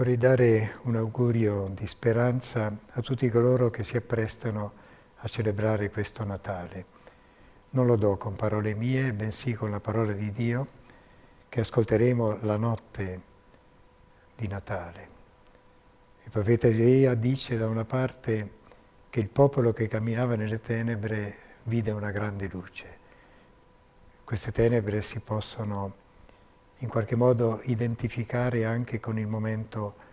Vorrei dare un augurio di speranza a tutti coloro che si apprestano a celebrare questo Natale. Non lo do con parole mie, bensì con la parola di Dio che ascolteremo la notte di Natale. Il profeta Isaia dice da una parte che il popolo che camminava nelle tenebre vide una grande luce. Queste tenebre si possono in qualche modo identificare anche con il momento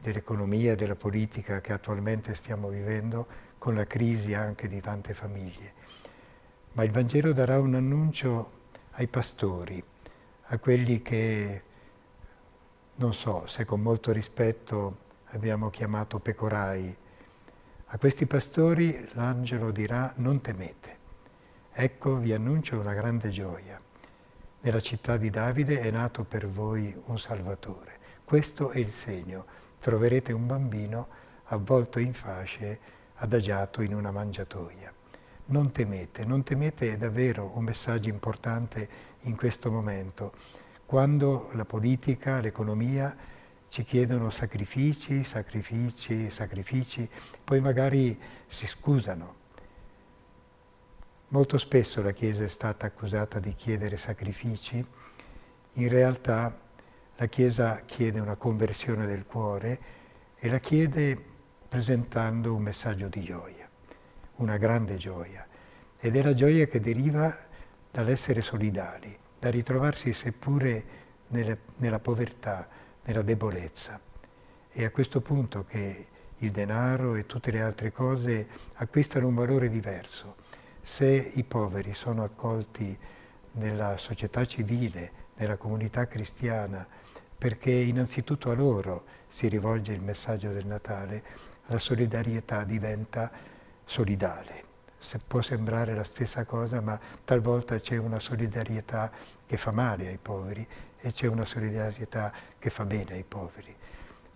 dell'economia della politica che attualmente stiamo vivendo, con la crisi anche di tante famiglie. Ma il Vangelo darà un annuncio ai pastori, a quelli che, non so se con molto rispetto abbiamo chiamato pecorai, a questi pastori l'angelo dirà non temete, ecco vi annuncio una grande gioia nella città di Davide è nato per voi un Salvatore. Questo è il segno. Troverete un bambino avvolto in fasce, adagiato in una mangiatoia. Non temete, non temete è davvero un messaggio importante in questo momento, quando la politica, l'economia ci chiedono sacrifici, sacrifici, sacrifici, poi magari si scusano, Molto spesso la Chiesa è stata accusata di chiedere sacrifici, in realtà la Chiesa chiede una conversione del cuore e la chiede presentando un messaggio di gioia, una grande gioia. Ed è la gioia che deriva dall'essere solidali, da ritrovarsi seppure nelle, nella povertà, nella debolezza. È a questo punto che il denaro e tutte le altre cose acquistano un valore diverso se i poveri sono accolti nella società civile, nella comunità cristiana, perché innanzitutto a loro si rivolge il messaggio del Natale, la solidarietà diventa solidale. Se può sembrare la stessa cosa, ma talvolta c'è una solidarietà che fa male ai poveri e c'è una solidarietà che fa bene ai poveri.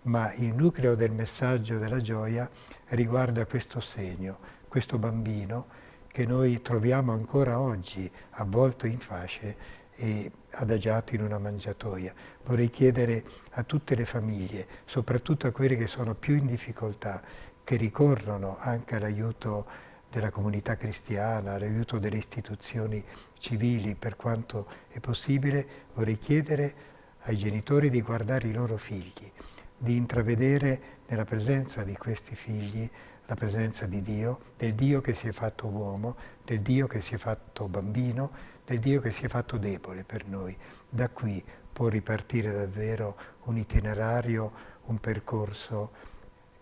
Ma il nucleo del messaggio della gioia riguarda questo segno, questo bambino che noi troviamo ancora oggi avvolto in fasce e adagiato in una mangiatoia. Vorrei chiedere a tutte le famiglie, soprattutto a quelle che sono più in difficoltà, che ricorrono anche all'aiuto della comunità cristiana, all'aiuto delle istituzioni civili per quanto è possibile, vorrei chiedere ai genitori di guardare i loro figli, di intravedere nella presenza di questi figli la presenza di Dio, del Dio che si è fatto uomo, del Dio che si è fatto bambino, del Dio che si è fatto debole per noi. Da qui può ripartire davvero un itinerario, un percorso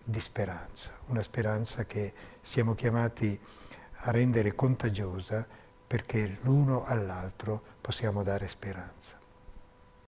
di speranza, una speranza che siamo chiamati a rendere contagiosa perché l'uno all'altro possiamo dare speranza.